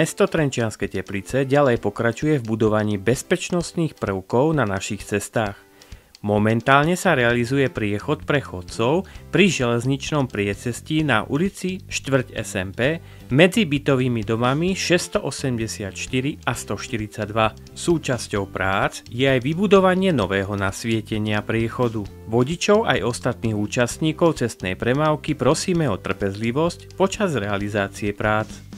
Mesto Trenčianske Teplice ďalej pokračuje v budovaní bezpečnostných prvkov na našich cestách. Momentálne sa realizuje priechod pre chodcov pri železničnom priecestí na ulici 4 SMP medzi bytovými domami 684 a 142. Súčasťou prác je aj vybudovanie nového nasvietenia priechodu. Vodičov aj ostatných účastníkov cestnej premávky prosíme o trpezlivosť počas realizácie prác.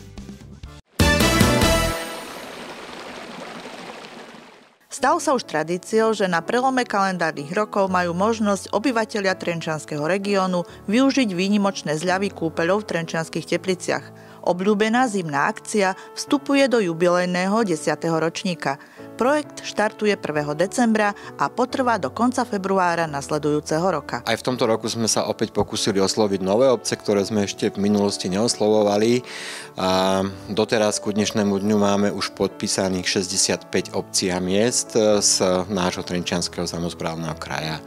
Stal sa už tradíciou, že na prelome kalendárnych rokov majú možnosť obyvateľia Trenčanského regiónu využiť výnimočné zľavy kúpeľov v Trenčanských tepliciach. Obľúbená zimná akcia vstupuje do jubilejného 10. ročníka. Projekt štartuje 1. decembra a potrvá do konca februára nasledujúceho roka. Aj v tomto roku sme sa opäť pokúsili osloviť nové obce, ktoré sme ešte v minulosti neoslovovali. A doteraz ku dnešnému dňu máme už podpísaných 65 obcí a miest z nášho Trenčianského samozprávneho kraja.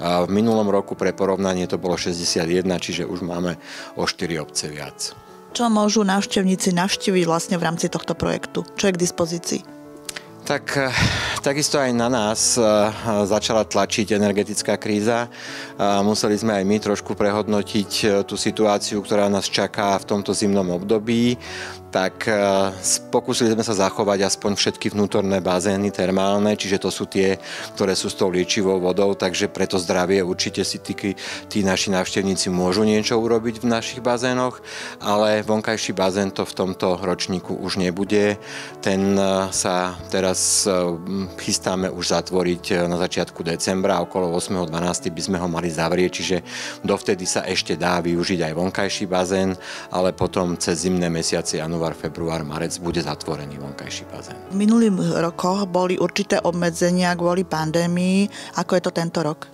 A v minulom roku pre porovnanie to bolo 61, čiže už máme o 4 obce viac. Čo môžu návštevníci navštíviť vlastne v rámci tohto projektu? Čo je k dispozícii? Tak eh, takisto aj na nás eh, začala tlačiť energetická kríza. Museli sme aj my trošku prehodnotiť eh, tú situáciu, ktorá nás čaká v tomto zimnom období tak pokúsili sme sa zachovať aspoň všetky vnútorné bazény termálne, čiže to sú tie, ktoré sú s tou liečivou vodou, takže preto zdravie určite si tí, tí naši návštevníci môžu niečo urobiť v našich bazénoch, ale vonkajší bazén to v tomto ročníku už nebude. Ten sa teraz eh, chystáme už zatvoriť na začiatku decembra, okolo 8.12. by sme ho mali zavrieť, čiže dovtedy sa ešte dá využiť aj vonkajší bazén, ale potom cez zimné mesiace január, február, marec bude zatvorený vonkajší bazén. V minulých rokoch boli určité obmedzenia kvôli pandémii. Ako je to tento rok?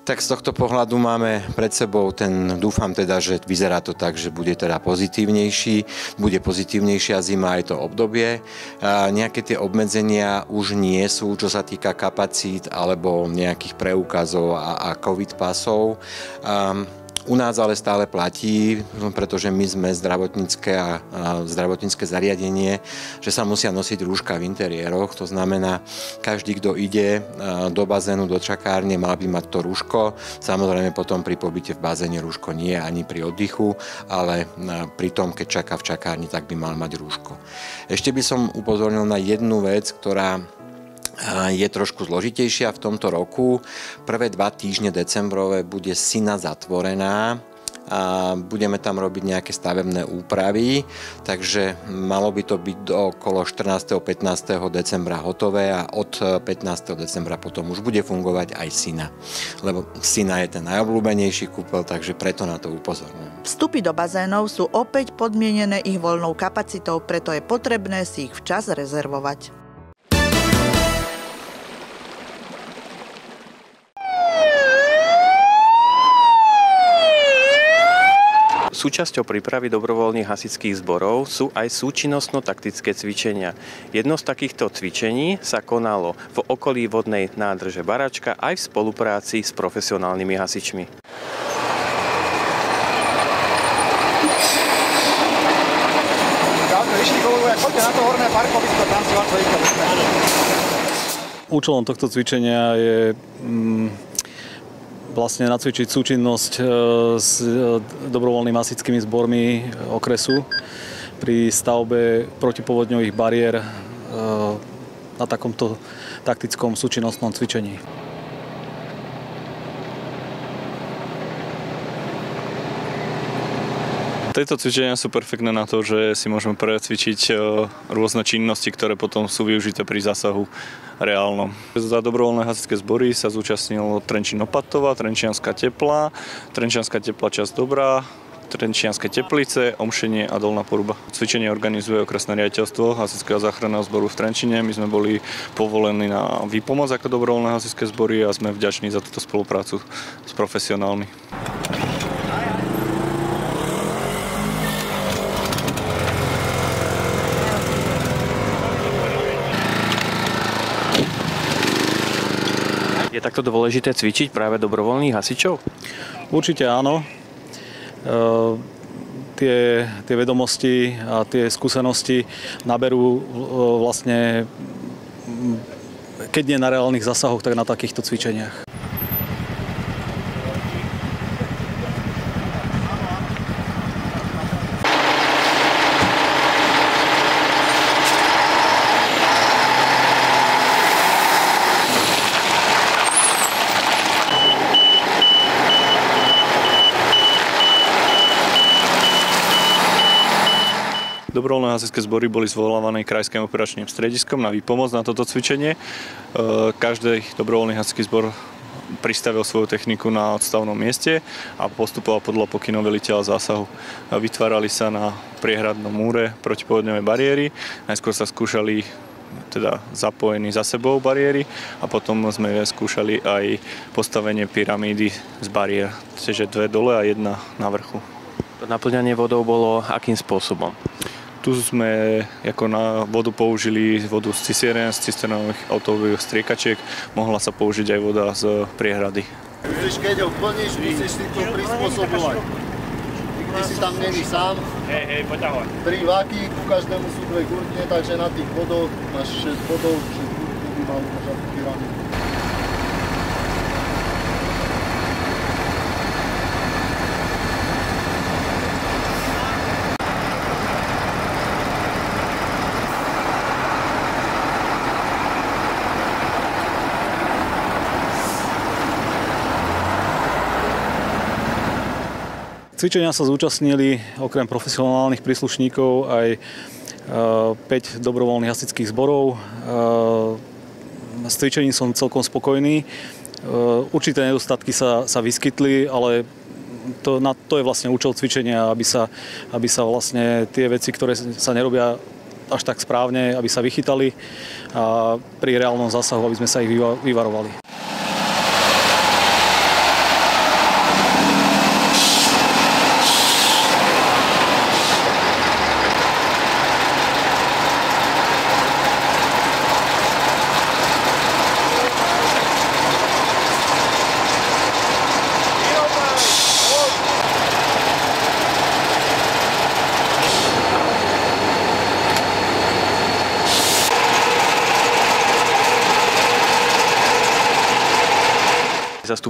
Tak z tohto pohľadu máme pred sebou ten, dúfam teda, že vyzerá to tak, že bude teda pozitívnejší, bude pozitívnejšia zima aj to obdobie. A nejaké tie obmedzenia už nie sú, čo sa týka kapacít alebo nejakých preukazov a, a covid pasov. A, u nás ale stále platí, pretože my sme zdravotnícke a, zdravotnícke zariadenie, že sa musia nosiť rúška v interiéroch. To znamená, každý, kto ide do bazénu, do čakárne, mal by mať to rúško. Samozrejme potom pri pobyte v bazéne rúško nie ani pri oddychu, ale pri tom, keď čaká v čakárni, tak by mal mať rúško. Ešte by som upozornil na jednu vec, ktorá je trošku zložitejšia v tomto roku. Prvé dva týždne decembrové bude syna zatvorená a budeme tam robiť nejaké stavebné úpravy, takže malo by to byť do okolo 14. 15. decembra hotové a od 15. decembra potom už bude fungovať aj syna. Lebo syna je ten najobľúbenejší kúpel, takže preto na to upozorňujem. Vstupy do bazénov sú opäť podmienené ich voľnou kapacitou, preto je potrebné si ich včas rezervovať. Súčasťou prípravy dobrovoľných hasičských zborov sú aj súčinnostno-taktické cvičenia. Jedno z takýchto cvičení sa konalo v okolí vodnej nádrže Baračka aj v spolupráci s profesionálnymi hasičmi. Účelom tohto cvičenia je mm, vlastne nacvičiť súčinnosť e, s e, dobrovoľnými hasičskými zbormi okresu pri stavbe protipovodňových bariér e, na takomto taktickom súčinnostnom cvičení. Tieto cvičenia sú perfektné na to, že si môžeme precvičiť rôzne činnosti, ktoré potom sú využité pri zásahu reálnom. Za dobrovoľné hasičské zbory sa zúčastnil Trenčín Opatová, Trenčianská tepla, Trenčianská tepla časť dobrá, Trenčianske teplice, Omšenie a Dolná poruba. Cvičenie organizuje okresné riaditeľstvo Hasičského záchranného zboru v Trenčine. My sme boli povolení na výpomoc ako dobrovoľné hasičské zbory a sme vďační za túto spoluprácu s profesionálmi. Je takto dôležité cvičiť práve dobrovoľných hasičov? Určite áno. E, tie, tie vedomosti a tie skúsenosti naberú vlastne keď nie na reálnych zásahoch, tak na takýchto cvičeniach. Dobrovoľné hasičské zbory boli zvolávané krajským operačným strediskom na výpomoc na toto cvičenie. E, každý dobrovoľný hasičský zbor pristavil svoju techniku na odstavnom mieste a postupoval podľa pokynov veliteľa zásahu. Vytvárali sa na priehradnom múre protipovodňové bariéry. Najskôr sa skúšali teda zapojení za sebou bariéry a potom sme skúšali aj postavenie pyramídy z bariér, čiže dve dole a jedna na vrchu. Naplňanie vodou bolo akým spôsobom? Tu sme ako na vodu použili vodu z cistieren, z cisternových autových striekačiek. Mohla sa použiť aj voda z priehrady. Musíš, keď ho plníš, musíš si to prispôsobovať. Nikdy si tam není sám. Hej, hej, poď Tri váky, ku každému sú dve gurtne, takže na tých vodoch máš 6 bodov, 6 gurtne by mal držať pyramidu. Cvičenia sa zúčastnili okrem profesionálnych príslušníkov aj 5 e, dobrovoľných hasičských zborov. E, s cvičením som celkom spokojný. E, určité nedostatky sa, sa vyskytli, ale to, na, to je vlastne účel cvičenia, aby sa, aby sa vlastne tie veci, ktoré sa nerobia až tak správne, aby sa vychytali a pri reálnom zásahu, aby sme sa ich vyvarovali.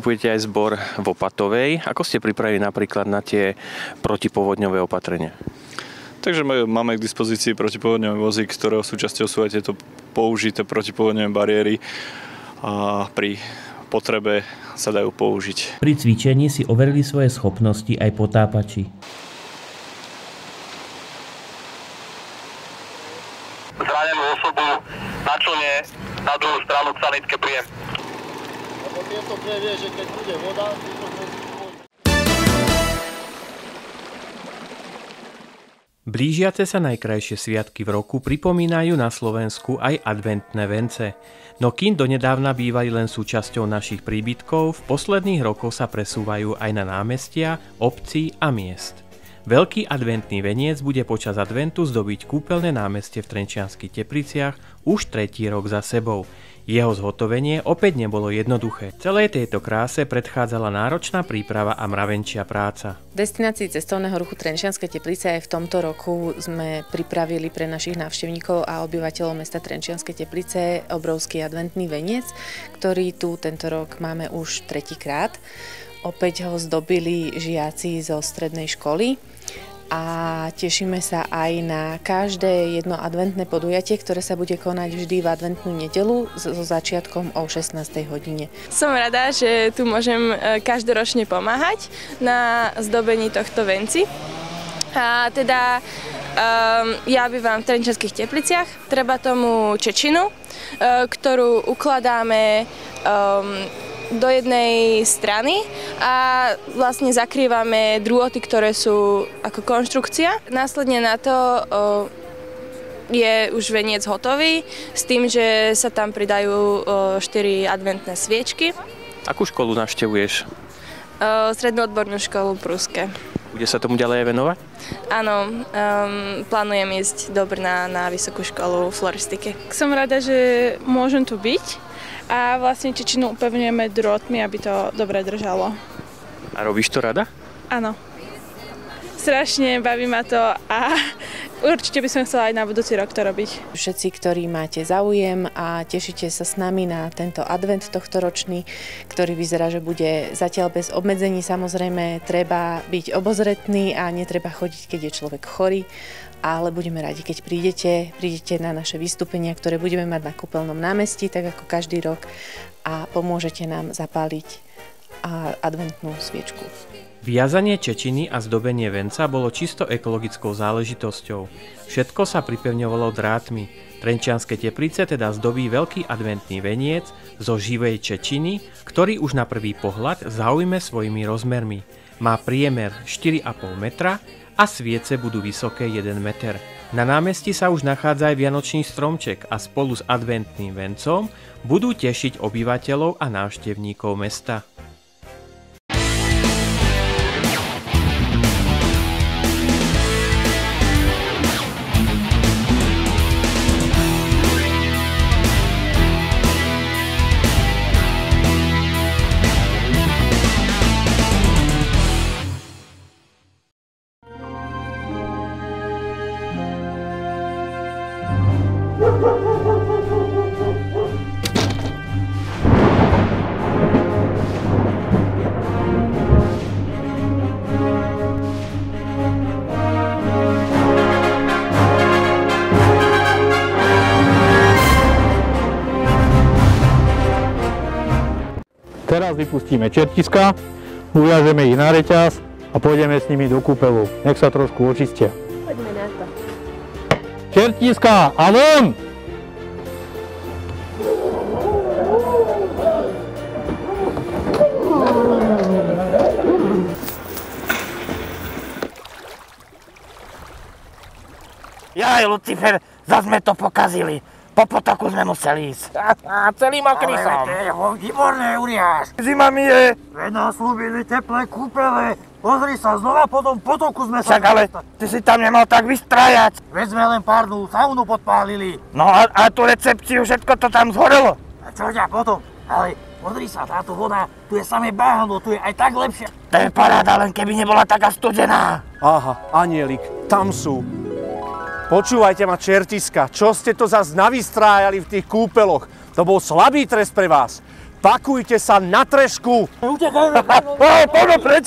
Zastupujete aj zbor v Opatovej. Ako ste pripravili napríklad na tie protipovodňové opatrenia? Takže máme k dispozícii protipovodňové vozy, ktorého súčasťou sú aj tieto použité protipovodňové bariéry a pri potrebe sa dajú použiť. Pri cvičení si overili svoje schopnosti aj potápači. Tieto dve vie, že keď bude voda, Blížiace sa najkrajšie sviatky v roku pripomínajú na Slovensku aj adventné vence. No kým donedávna bývali len súčasťou našich príbytkov, v posledných rokoch sa presúvajú aj na námestia, obcí a miest. Veľký adventný veniec bude počas adventu zdobiť kúpeľné námestie v Trenčianských Tepliciach už tretí rok za sebou. Jeho zhotovenie opäť nebolo jednoduché. Celej tejto kráse predchádzala náročná príprava a mravenčia práca. Destinácii cestovného ruchu Trenčianske Teplice aj v tomto roku sme pripravili pre našich návštevníkov a obyvateľov mesta Trenčianske Teplice obrovský adventný veniec, ktorý tu tento rok máme už tretíkrát. Opäť ho zdobili žiaci zo strednej školy a tešíme sa aj na každé jedno adventné podujatie, ktoré sa bude konať vždy v adventnú nedelu so začiatkom o 16. hodine. Som rada, že tu môžem e, každoročne pomáhať na zdobení tohto venci. A teda um, ja bývam v Trenčanských tepliciach, treba tomu čečinu, uh, ktorú ukladáme um, do jednej strany a vlastne zakrývame drôty, ktoré sú ako konštrukcia. Následne na to je už veniec hotový s tým, že sa tam pridajú 4 adventné sviečky. Akú školu navštevuješ? Strednú odbornú školu Pruske. Bude sa tomu ďalej venovať? Áno, um, plánujem ísť do Brna na vysokú školu floristiky. Som rada, že môžem tu byť a vlastne čečinu upevňujeme drôtmi, aby to dobre držalo. A robíš to rada? Áno. Strašne baví ma to a určite by som chcela aj na budúci rok to robiť. Všetci, ktorí máte záujem a tešíte sa s nami na tento advent tohto ročný, ktorý vyzerá, že bude zatiaľ bez obmedzení, samozrejme treba byť obozretný a netreba chodiť, keď je človek chorý ale budeme radi, keď prídete, prídete na naše vystúpenia, ktoré budeme mať na kúpeľnom námestí, tak ako každý rok a pomôžete nám zapáliť adventnú sviečku. Viazanie čečiny a zdobenie venca bolo čisto ekologickou záležitosťou. Všetko sa pripevňovalo drátmi. Trenčianske teplice teda zdobí veľký adventný veniec zo živej čečiny, ktorý už na prvý pohľad zaujme svojimi rozmermi. Má priemer 4,5 metra a sviece budú vysoké 1 meter. Na námestí sa už nachádza aj vianočný stromček a spolu s adventným vencom budú tešiť obyvateľov a návštevníkov mesta. Teraz vypustíme čertiska, uviažeme ich na reťaz a pôjdeme s nimi do kúpelu. Nech sa trošku očistia. Poďme na to. Čertiska a von! Jaj, Lucifer, zase sme to pokazili. Po potoku sme museli ísť. A celý mokrý som. Ale výborné, Uriáš. Zima mi je. Veď nás slúbili teplé kúpele. Pozri sa, znova po tom potoku sme sa... Však ale ty si tam nemal tak vystrajať. Veď sme len párnu saunu podpálili. No a, a tú recepciu, všetko to tam zhorelo. A čo ťa potom? Ale pozri sa, táto voda, tu je samé bahno, tu je aj tak lepšia. To je paráda, len keby nebola taká studená. Aha, anielik, tam sú. Počúvajte ma, čertiska, čo ste to zase navystrájali v tých kúpeloch? To bol slabý trest pre vás. Pakujte sa na trešku. Poďme preč.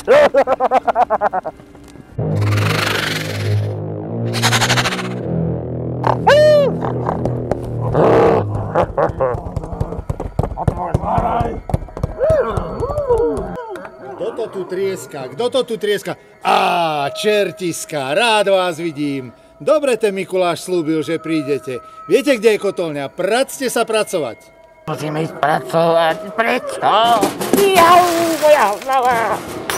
Kto to tu trieska? Kto to tu trieska? Á, čertiska, rád vás vidím. Dobre ten Mikuláš slúbil, že prídete. Viete, kde je kotolňa? Practe sa pracovať. Musíme ísť pracovať. Prečo? Jau, moja hlava. Ja,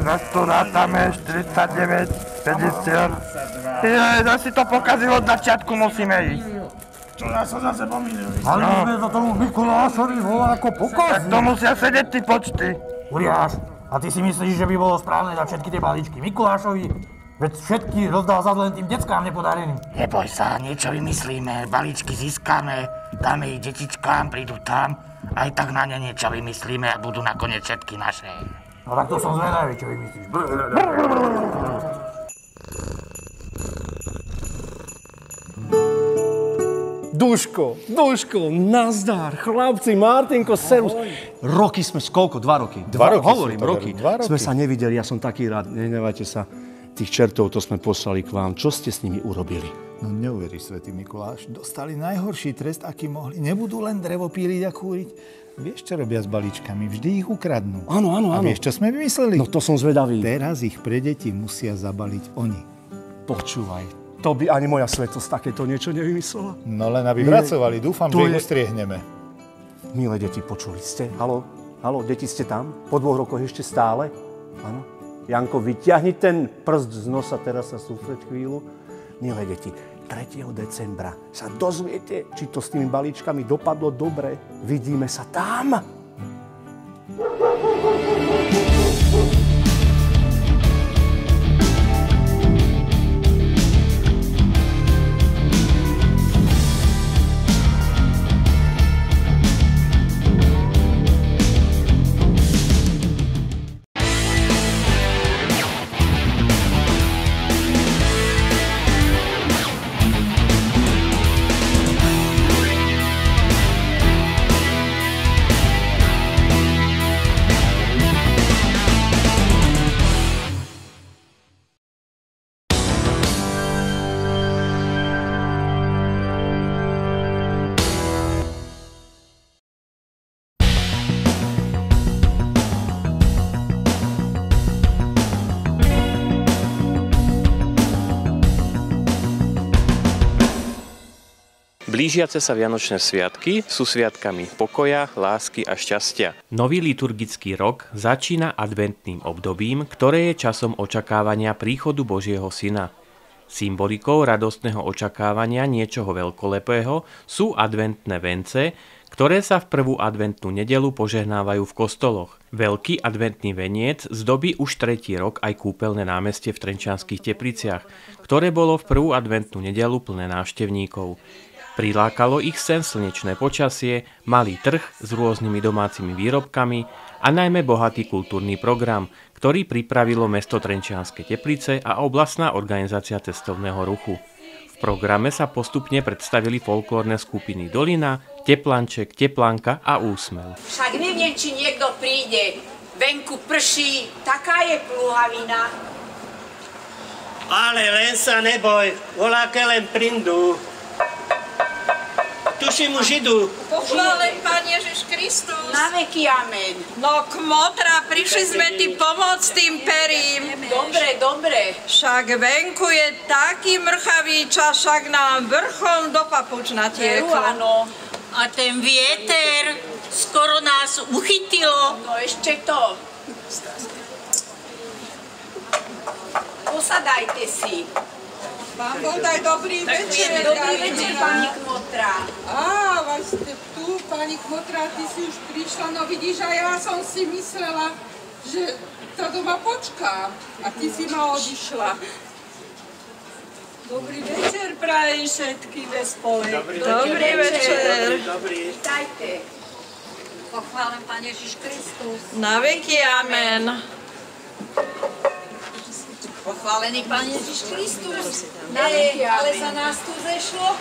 za to rátame 49, 50. Ja, zase to pokazilo od začiatku, musíme ísť. Čo ja sa zase pomýlili? Ale sme to tomu Mikulášovi volá ako Tak pokazí. to musia sedieť tí počty. Uriáš, a ty si myslíš, že by bolo správne dať všetky tie balíčky Mikulášovi? Veď všetky rozdal za len tým deckám nepodareným. Neboj sa, niečo vymyslíme, balíčky získame, dáme ich detičkám, prídu tam, aj tak na ne niečo vymyslíme a budú nakoniec všetky naše. No tak to som zvedavý, čo vymyslíš. Duško, Duško, nazdar, chlapci, Martinko, servus. Roky sme, koľko? Dva roky? Dva roky Hovorím, roky. dva roky. Sme sa nevideli, ja som taký rád, nenevajte sa. Tých čertov, to sme poslali k vám. Čo ste s nimi urobili? No neuveríš, svätý Mikuláš. Dostali najhorší trest, aký mohli. Nebudú len drevo píliť a kúriť. Vieš, čo robia s balíčkami? Vždy ich ukradnú. Áno, áno, A áno. vieš, čo sme vymysleli? No to som zvedavý. Teraz ich pre deti musia zabaliť oni. Počúvaj, to by ani moja svetosť takéto niečo nevymyslela. No len aby Nie. pracovali. Dúfam, že ich ustriehneme. Milé deti, počuli ste? Halo? Halo, deti ste tam? Po dvoch rokoch ešte stále? Áno? Janko, vyťahni ten prst z nosa, teraz sa sústreď chvíľu. Milé deti, 3. decembra sa dozviete, či to s tými balíčkami dopadlo dobre. Vidíme sa tam. Blížiace sa Vianočné sviatky sú sviatkami pokoja, lásky a šťastia. Nový liturgický rok začína adventným obdobím, ktoré je časom očakávania príchodu Božieho Syna. Symbolikou radostného očakávania niečoho veľkolepého sú adventné vence, ktoré sa v prvú adventnú nedelu požehnávajú v kostoloch. Veľký adventný veniec zdobí už tretí rok aj kúpeľné námestie v Trenčianských tepliciach, ktoré bolo v prvú adventnú nedelu plné návštevníkov. Prilákalo ich sen slnečné počasie, malý trh s rôznymi domácimi výrobkami a najmä bohatý kultúrny program, ktorý pripravilo mesto Trenčianske teplice a oblastná organizácia cestovného ruchu. V programe sa postupne predstavili folklórne skupiny Dolina, Teplanček, Teplanka a Úsmev. Však neviem, či niekto príde. Venku prší, taká je pluhavina. Ale len sa neboj, voláke len prindu. Tuším, už idú. Pochválen Pán Ježiš Kristus. Na veky amen. No kmotra, prišli sme ti pomôcť tým perím. Dobre, dobre. Však venku je taký mrchavý čas, však nám vrchom do papuč natieklo. áno. A ten vieter skoro nás uchytilo. No ešte to. Posadajte si. Pán Boh daj dobrý večer. Dobrý večer, pani Kmotra. Á, vás ste tu, pani Kmotra, ty si už prišla, no vidíš, a ja som si myslela, že ta doma počká a ty si ma odišla. Dobrý večer prajem všetky bez pole. Dobrý Dobrý večer. Dobrý, dobrý. Vítajte. Pochválen Pán Ježiš Kristus. Na veky amen. Pochválený Pán Ježiš Kristus. Ej, ale sa nás tu zešlo.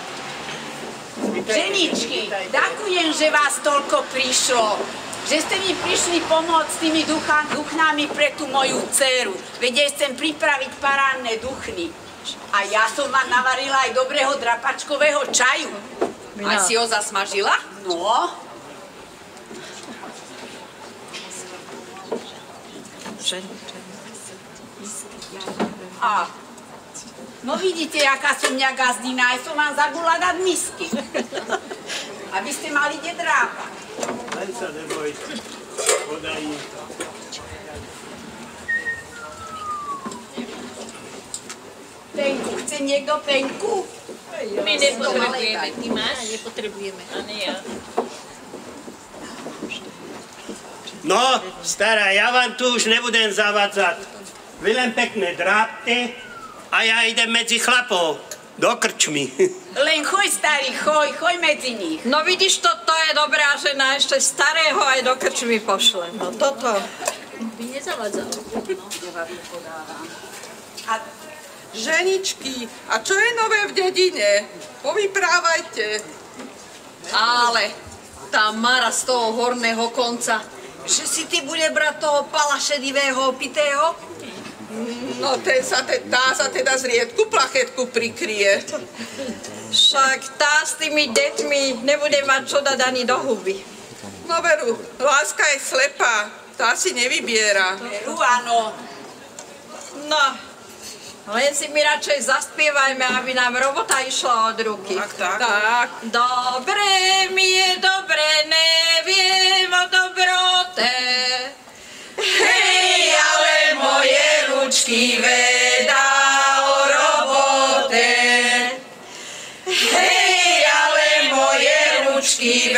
Ženičky, ďakujem, že vás toľko prišlo. Že ste mi prišli pomôcť s tými ducha, duchnami pre tú moju dceru. Veď chcem pripraviť paránne duchny. A ja som vám navarila aj dobrého drapačkového čaju. A si ho zasmažila? No, a no vidíte, aká som mňa gazdina, aj som vám zabula dať misky. Aby ste mali kde drápať. Len sa neboj. Podají. Penku, chce niekto penku? My nepotrebujeme, ty máš? Nepotrebujeme. A nie ja. No, stará, ja vám tu už nebudem zavadzať. Vy len pekne drápte a ja idem medzi chlapov do krčmy. Len choj, starý, choj, choj medzi nich. No vidíš, to, to je dobrá žena, ešte starého aj do krčmy pošle. No toto. By nezavadzal. A Ženičky, a čo je nové v dedine? Povyprávajte. Ale tá Mara z toho horného konca, že si ty bude brať toho pala šedivého opitého? No, ten sa te, tá sa teda z riedku plachetku prikrie. Však tá s tými deťmi nebude mať čo dať ani do huby. No veru, láska je slepá, tá si nevybiera. Veru, áno. No, len si my radšej zaspievajme, aby nám robota išla od ruky. Tak, tak. tak. Dobre mi je, dobre, neviem o dobrote. Hej, ale vedá o robote. Hej, ale moje ručky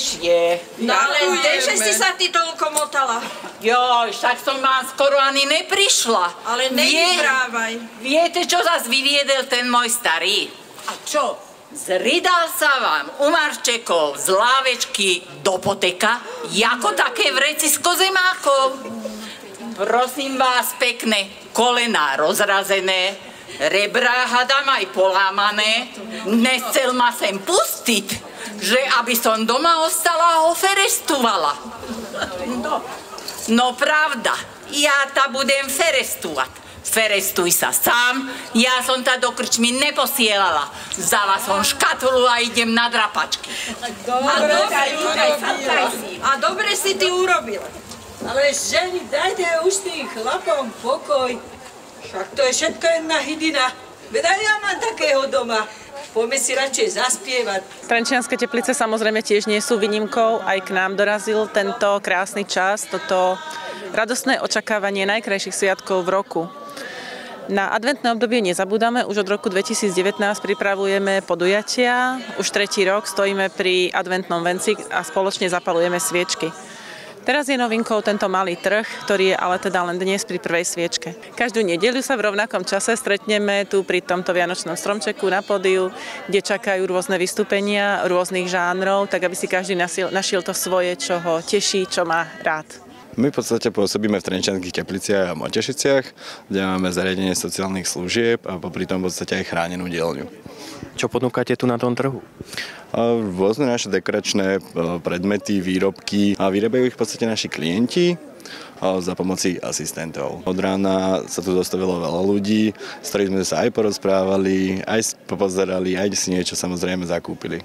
prednejšie. No ale že si sa ty toľko motala? Joj, však som vám skoro ani neprišla. Ale nevyprávaj. Viete, čo zas vyviedel ten môj starý? A čo? Zridal sa vám u Marčekov z lávečky do poteka, jako také vrecisko zemákov. Prosím vás pekne, kolená rozrazené, rebra hadam aj polámané, nechcel ma sem pustiť, že aby som doma ostala a ho ferestovala. No, no pravda, ja ta budem ferestovať. Ferestuj sa sám, ja som ta do krčmy neposielala. Vzala som škatulu a idem na drapačky. Dobre, A dobre si ty urobil. Ale ženi, dajte už tým chlapom pokoj. Však to je všetko jedna hydina. Veď aj ja mám takého doma. Poďme si radšej zaspievať. Trenčianske teplice samozrejme tiež nie sú výnimkou. Aj k nám dorazil tento krásny čas, toto radostné očakávanie najkrajších sviatkov v roku. Na adventné obdobie nezabúdame, už od roku 2019 pripravujeme podujatia, už tretí rok stojíme pri adventnom venci a spoločne zapalujeme sviečky. Teraz je novinkou tento malý trh, ktorý je ale teda len dnes pri prvej sviečke. Každú nedeľu sa v rovnakom čase stretneme tu pri tomto Vianočnom stromčeku na pódiu, kde čakajú rôzne vystúpenia rôznych žánrov, tak aby si každý našiel, to svoje, čo ho teší, čo má rád. My v podstate pôsobíme v Trenčanských tepliciach a Motešiciach, kde máme zariadenie sociálnych služieb a popri tom v podstate aj chránenú dielňu. Čo ponúkate tu na tom trhu? Rôzne naše dekoračné predmety, výrobky a vyrábajú ich v podstate naši klienti za pomoci asistentov. Od rána sa tu dostavilo veľa ľudí, s ktorými sme sa aj porozprávali, aj popozerali, aj si niečo samozrejme zakúpili.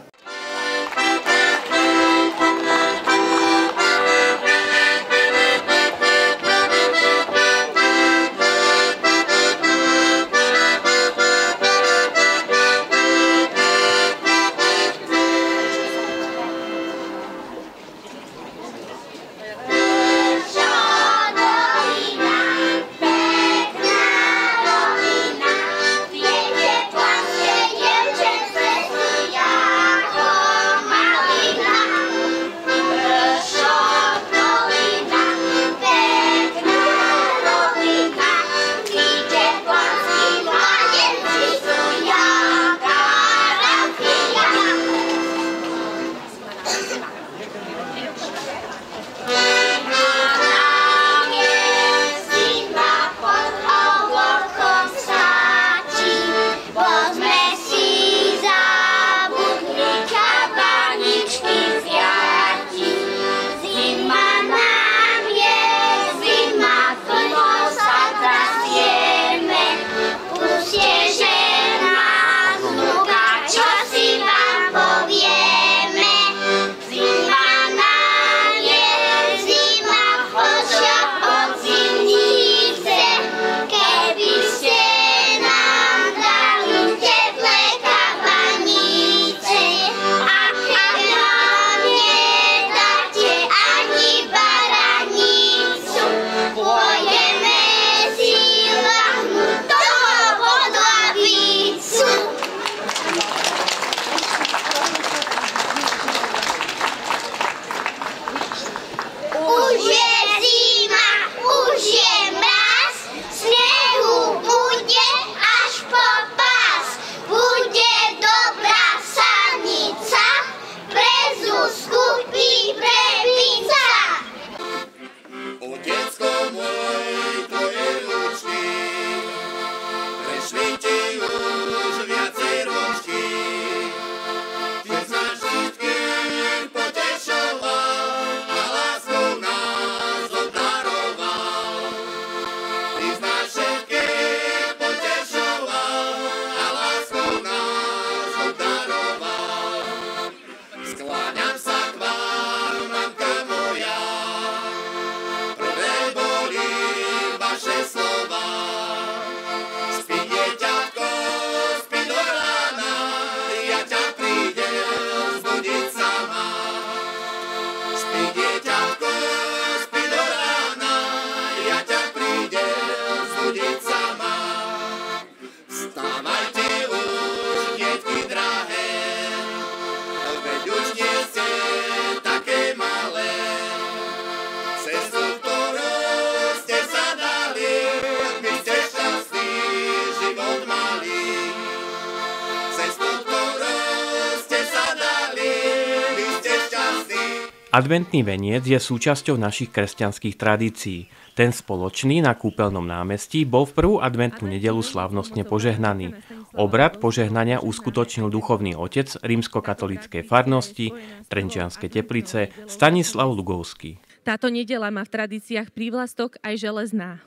Adventný veniec je súčasťou našich kresťanských tradícií. Ten spoločný na kúpeľnom námestí bol v prvú adventnú nedelu slávnostne požehnaný. Obrad požehnania uskutočnil duchovný otec rímskokatolíckej farnosti Trenčianske teplice Stanislav Lugovský. Táto nedela má v tradíciách prívlastok aj železná.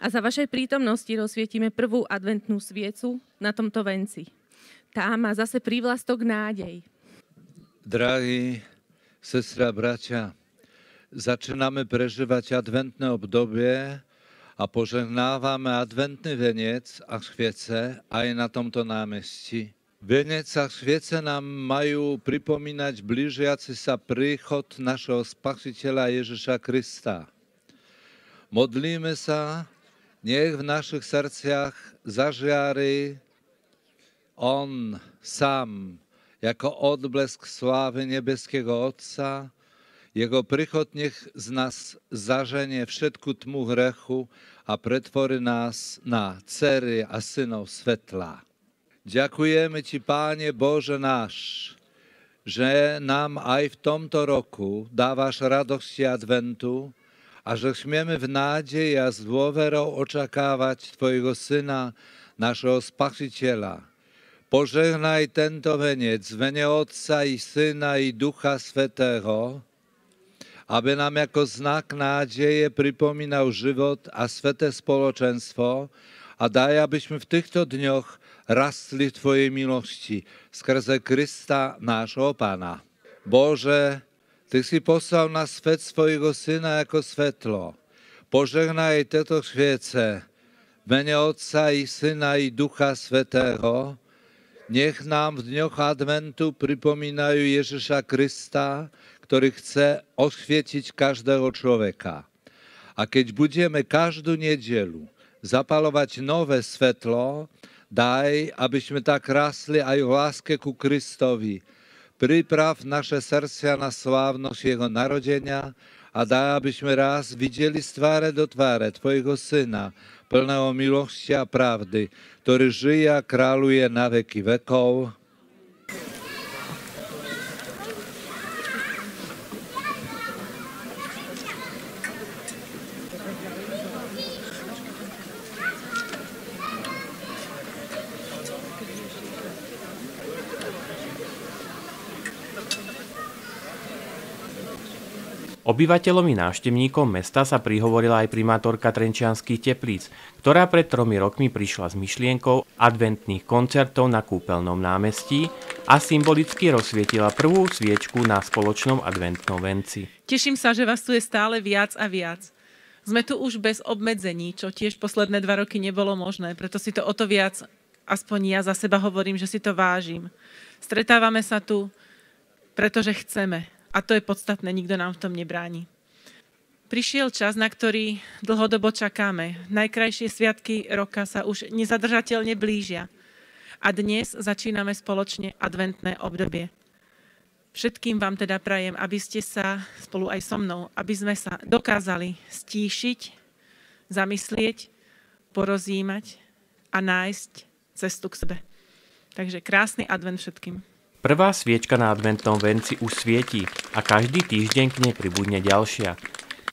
A za vašej prítomnosti rozsvietime prvú adventnú sviecu na tomto venci. Tá má zase prívlastok nádej. Drahí sestra, bratia, začíname prežívať adventné obdobie a požehnávame adventný venec a šviece aj na tomto námestí. Venec a šviece nám majú pripomínať blížiaci sa príchod našeho spasiteľa Ježiša Krista. Modlíme sa, nech v našich srdciach zažiari On sám, jako odblesk slávy nebeského Otca, jeho príchod nech z nás zaženie všetku tmu hrechu a pretvorí nás na dcery a synov svetla. Ďakujeme Ti, Páne Bože náš, že nám aj v tomto roku dávaš radosti adventu a že smieme v nádeji a s dôverou očakávať Tvojho Syna, našeho Spasiteľa, Požehnaj tento venec, vene Otca i Syna i Ducha Svetého, aby nám ako znak nádeje pripomínal život a sveté spoločenstvo a daj, aby sme v týchto dňoch rastli v Tvojej milosti skrze Krista, nášho Pána. Bože, Ty si poslal na svet svojho Syna ako svetlo. Požehnaj tieto sviece, mene Otca i Syna i Ducha Svetého, nech nám v dňoch adventu pripomínajú Ježiša Krista, ktorý chce osvietiť každého človeka. A keď budeme každú nedelu zapalovať nové svetlo, daj, aby sme tak rásli aj v láske ku Kristovi. Priprav naše srdcia na slávnosť Jeho narodenia a daj, aby sme raz videli z tváre do tváre Tvojho Syna, plného milosti a pravdy, ktorý žije a kráľuje na veky vekov. Obyvateľom i návštevníkom mesta sa prihovorila aj primátorka Trenčianských teplíc, ktorá pred tromi rokmi prišla s myšlienkou adventných koncertov na kúpeľnom námestí a symbolicky rozsvietila prvú sviečku na spoločnom adventnom venci. Teším sa, že vás tu je stále viac a viac. Sme tu už bez obmedzení, čo tiež posledné dva roky nebolo možné, preto si to o to viac, aspoň ja za seba hovorím, že si to vážim. Stretávame sa tu, pretože chceme, a to je podstatné, nikto nám v tom nebráni. Prišiel čas, na ktorý dlhodobo čakáme. Najkrajšie sviatky roka sa už nezadržateľne blížia. A dnes začíname spoločne adventné obdobie. Všetkým vám teda prajem, aby ste sa spolu aj so mnou, aby sme sa dokázali stíšiť, zamyslieť, porozímať a nájsť cestu k sebe. Takže krásny advent všetkým. Prvá sviečka na adventnom venci už svietí a každý týždeň k nej pribudne ďalšia.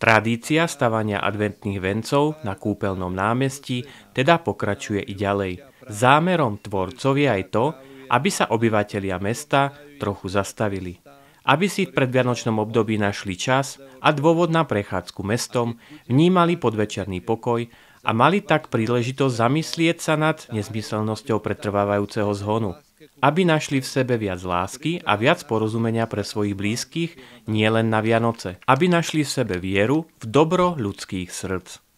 Tradícia stavania adventných vencov na kúpeľnom námestí teda pokračuje i ďalej. Zámerom tvorcov je aj to, aby sa obyvatelia mesta trochu zastavili. Aby si v predvianočnom období našli čas a dôvod na prechádzku mestom, vnímali podvečerný pokoj a mali tak príležitosť zamyslieť sa nad nezmyselnosťou pretrvávajúceho zhonu aby našli v sebe viac lásky a viac porozumenia pre svojich blízkych, nielen na Vianoce. Aby našli v sebe vieru v dobro ľudských srdc.